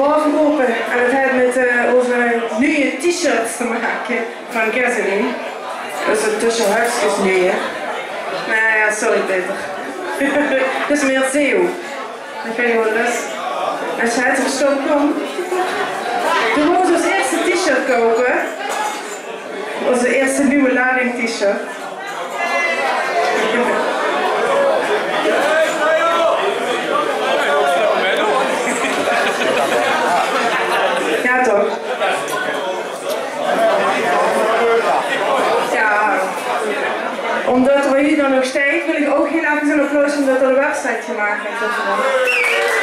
bal verkopen en het heeft met eh, onze nieuwe t-shirt te maken van Gasoline. Dus het tussenhuis is nu, hè? Nou ja, sorry Peter. Het is meer zeeuw. Dan kan je gewoon is. Als je het zo komt, dan we onze eerste t-shirt kopen. Onze eerste nieuwe lading t-shirt. Dan nog steeds, wil ik ook heel even een applaus omdat er een website gemaakt heeft.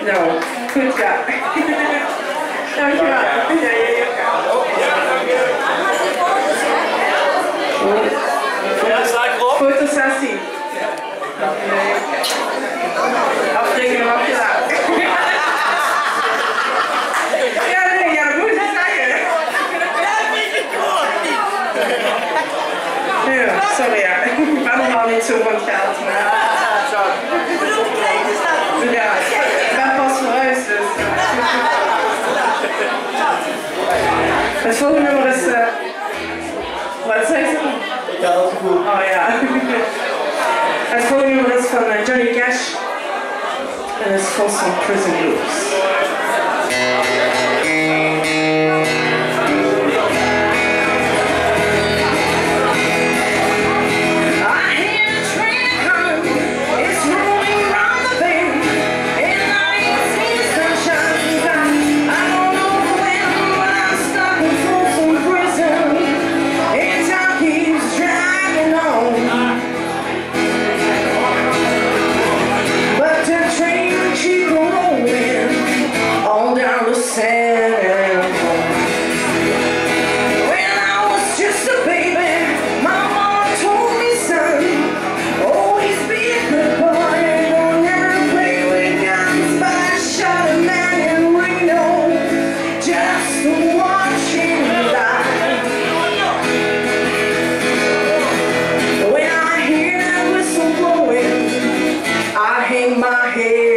Nou, goed ja. Dankjewel. Ja, jij ook. Ja, sta ik erop? Fotosessie. Afdringen op je. Ja, nee, ja, dat moet zeggen. Ja, sorry ja. Ik ben helemaal niet zo van geld. Maar... Ja, Het volgende nummer is. eh wat zei ze? Ja, dat is goed. Oh ja. Het volgende nummer is van eh, Johnny Cash. En het is Folsom Prison Blues. hair.